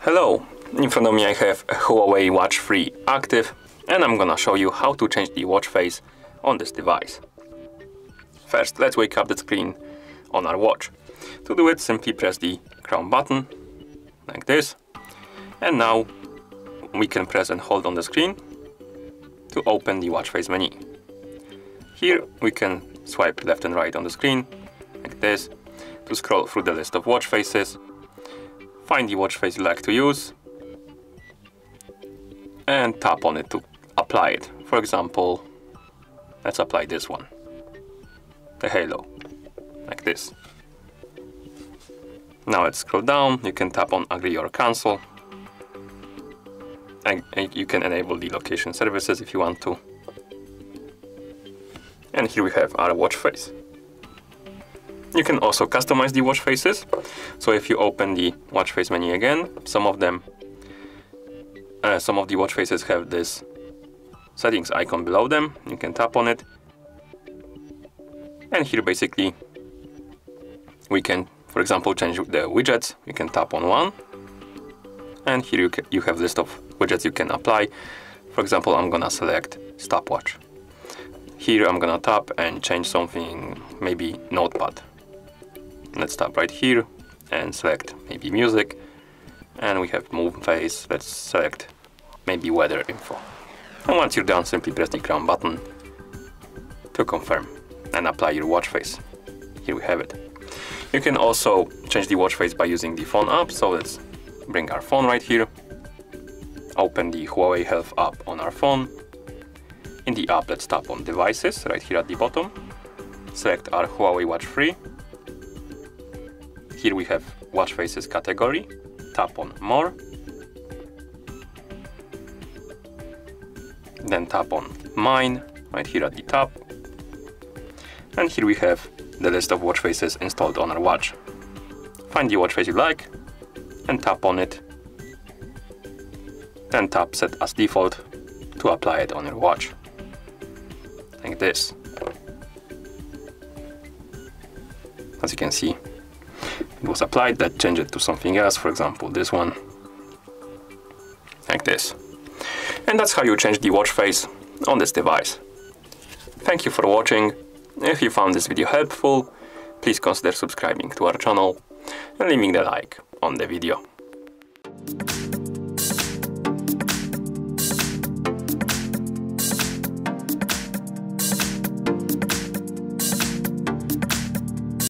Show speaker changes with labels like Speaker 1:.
Speaker 1: Hello, in front of me I have a Huawei Watch 3 Active and I'm gonna show you how to change the watch face on this device. First, let's wake up the screen on our watch. To do it, simply press the crown button, like this. And now we can press and hold on the screen to open the watch face menu. Here we can swipe left and right on the screen, like this, to scroll through the list of watch faces find the watch face you like to use and tap on it to apply it. For example, let's apply this one, the halo, like this. Now let's scroll down, you can tap on agree or cancel. And you can enable the location services if you want to. And here we have our watch face. You can also customize the watch faces. So if you open the watch face menu again, some of them, uh, some of the watch faces have this settings icon below them. You can tap on it. And here basically we can, for example, change the widgets. You can tap on one. And here you, you have list of widgets you can apply. For example, I'm gonna select stopwatch. Here I'm gonna tap and change something, maybe notepad. Let's tap right here and select maybe music. And we have moon phase. Let's select maybe weather info. And once you're done, simply press the crown button to confirm and apply your watch face. Here we have it. You can also change the watch face by using the phone app. So let's bring our phone right here. Open the Huawei Health app on our phone. In the app, let's tap on devices right here at the bottom. Select our Huawei Watch 3 here we have watch faces category. Tap on more. Then tap on mine right here at the top. And here we have the list of watch faces installed on our watch. Find the watch face you like and tap on it. Then tap set as default to apply it on your watch. Like this. As you can see, it was applied, that changed it to something else, for example, this one, like this. And that's how you change the watch face on this device. Thank you for watching. If you found this video helpful, please consider subscribing to our channel and leaving a like on the video.